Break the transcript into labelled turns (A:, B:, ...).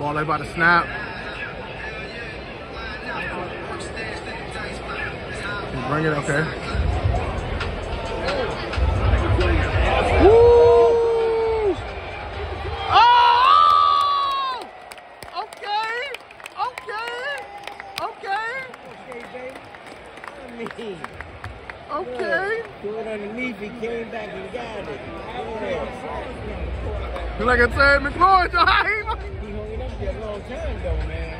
A: Ball like about to snap. Bring it, okay. Woo! Oh! Okay, okay, okay,
B: Okay, baby. I mean,
A: okay.
B: threw it underneath. He came back and got it.
A: Like a Terry McLaurin, Jaheim.
B: He hung it up there a long time, though, man.